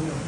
Dios.